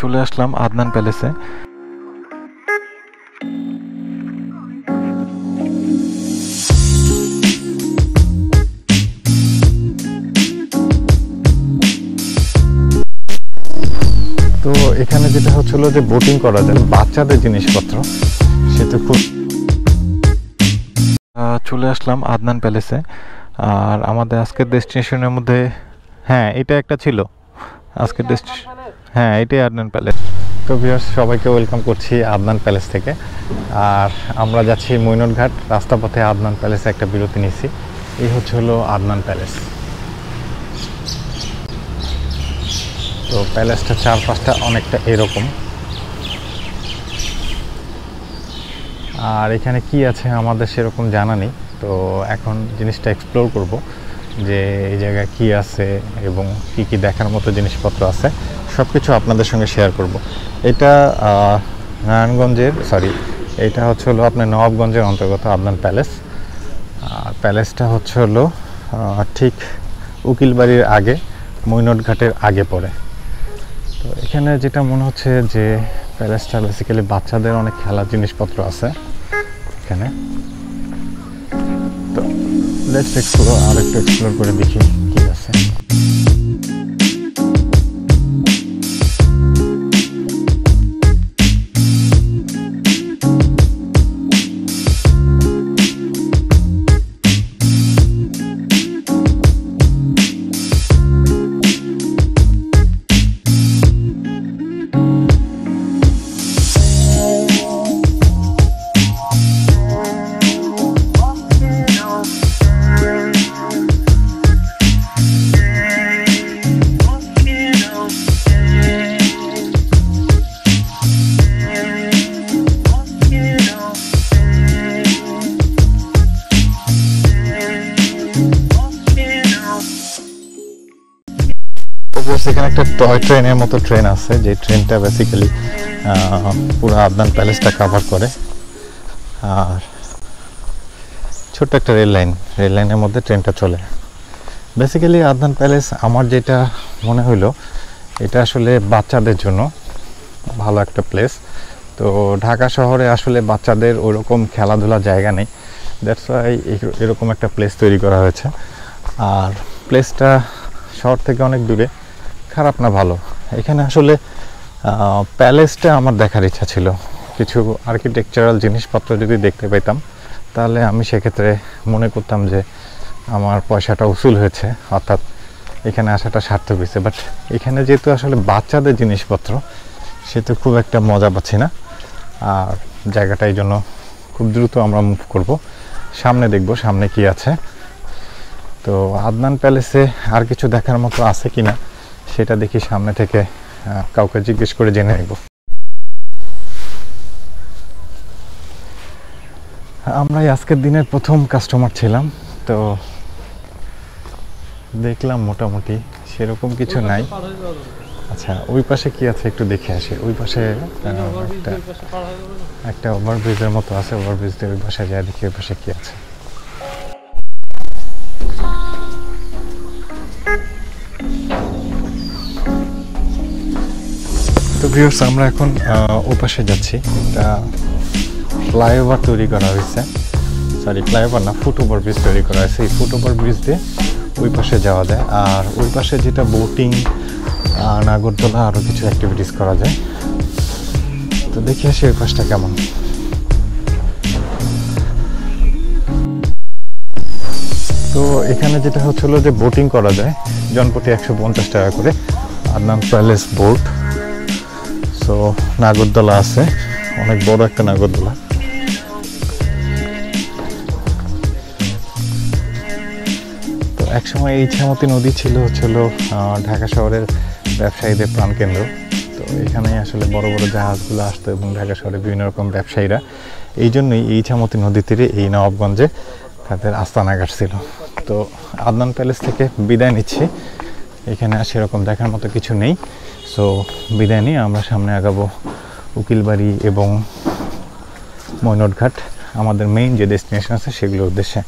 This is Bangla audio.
চলে আসলাম আদনান প্যালেসে। তো এখানে যেটা হচ্ছিল যে বোটিং করা যায়, বাচ্চাদের জিনিসপত্র সে তো খুব চলে আসলাম আদনান প্যালেসে। আর আমাদের আজকের ডেস্টিনেশনের মধ্যে হ্যাঁ এটা একটা ছিল। আজকের ডেস্টিনেশন হ্যাঁ এটাই আদনান প্যালেস তো ভিউয়ার্স সবাইকে ওয়েলকাম করছি আদনান প্যালেস থেকে। আর আমরা যাচ্ছি মৈনটঘাট রাস্তাপথে আদনান প্যালেসে একটা বিরতি নিয়েছি এই হচ্ছে হলো আদনান প্যালেস তো প্যালেসটা চারপাশটা অনেকটা এরকম। আর এখানে কি আছে আমাদের সেরকম জানা নেই। তো এখন জিনিসটা এক্সপ্লোর করব। যে এই জায়গায় কি আছে এবং কি কি দেখার মতো জিনিসপত্র আছে সব কিছু আপনাদের সঙ্গে শেয়ার করব। এটা নারায়ণগঞ্জের সরি এটা হচ্ছে হলো আপনার নবাবগঞ্জের অন্তর্গত আদনান প্যালেস। প্যালেসটা হচ্ছে হলো ঠিক উকিলবাড়ির আগে মৈনট ঘাটের আগে পড়ে। তো এখানে যেটা মনে হচ্ছে যে প্যালেসটা বেসিক্যালি বাচ্চাদের অনেক খেলার জিনিসপত্র আছে এখানে। লেটস এক্সপ্লোর আর একটু এক্সপ্লোর করে দেখি কি আছে। এখানে একটা টয় ট্রেনের মতো ট্রেন আছে, যে ট্রেনটা বেসিক্যালি পুরো আদনান প্যালেসটা কাভার করে। আর ছোট্ট একটা রেল লাইন রেল লাইনের মধ্যে ট্রেনটা চলে। বেসিক্যালি আদনান প্যালেস আমার যেটা মনে হলো এটা আসলে বাচ্চাদের জন্য ভালো একটা প্লেস তো ঢাকা শহরে আসলে বাচ্চাদের ওরকম খেলাধুলার জায়গা নেই। দ্যাটস ওয়াই এরকম একটা প্লেস তৈরি করা হয়েছে। আর প্লেসটা শহর থেকে অনেক দূরে। খারাপ না ভালো। এখানে আসলে প্যালেসটা আমার দেখার ইচ্ছা ছিল। কিছু আর্কিটেকচারাল জিনিসপত্র যদি দেখতে পেতাম তাহলে আমি সেক্ষেত্রে মনে করতাম যে আমার পয়সাটা উসুল হয়েছে। অর্থাৎ এখানে আসাটা সার্থক হয়েছে। বাট এখানে যেহেতু আসলে বাচ্চাদের জিনিসপত্র সে তো খুব একটা মজা পাচ্ছি না। আর জায়গাটা এই জন্য খুব দ্রুত আমরা মুভ করব। সামনে দেখব, সামনে কি আছে। তো আদনান প্যালেসে আর কিছু দেখার মতো আছে কি না সেটা দেখি সামনে থেকে কাউকে জিজ্ঞেস করে জেনে নেব। আমরা আজকের দিনের প্রথম কাস্টমার ছিলাম তো দেখলাম মোটামুটি সেরকম কিছু নাই। আচ্ছা ওই পাশে কি আছে একটু দেখে আসি। ওই পাশে একটা একটা ওভারব্রিজের মতো আছে ওভারব্রিজ দিয়ে ওই পাশে যায় দেখি ওই পাশে কি আছে। তো ভিউয়ার্স আমরা এখন ওপাশে যাচ্ছি। এটা ফ্লাইওভার তৈরি করা হয়েছে। সরি ফ্লাইওভার না ফুট ওভার ব্রিজ তৈরি করা হয়েছে। এই ফুট ওভার ব্রিজ দিয়ে ওই পাশে যাওয়া যায়। আর ওই পাশে যেটা বোটিং নাগরদোলা আরও কিছু অ্যাক্টিভিটিস করা যায়। তো দেখি আসি ওই পাশটা কেমন। তো এখানে যেটা হচ্ছিল যে বোটিং করা যায়। জনপ্রতি একশো পঞ্চাশ টাকা করে। আর নাম প্যালেস বোট সো নাগরদোলা আছে। অনেক বড় একটা নাগরদোলা। তো একসময় এই ইছামতি নদী ছিল, হচ্ছিল ঢাকা শহরের ব্যবসায়ীদের প্রাণকেন্দ্র। তো এখানে আসলে বড় বড় জাহাজগুলো আসতো এবং ঢাকা শহরে বিভিন্ন রকম ব্যবসায়ীরা। এই জন্যই এই ইছামতি নদী তীরে এই নবাবগঞ্জে তাদের আস্তানা ছিল। তো আদনান প্যালেস থেকে বিদায় নিচ্ছি। এখানে আর সেরকম দেখার মতো কিছু নেই। সো বিদায় নিয়ে আমরা সামনে আগাবো উকিলবাড়ি এবং ময়নটঘাট আমাদের মেইন যে ডেস্টিনেশন আছে সেগুলোর উদ্দেশ্যে।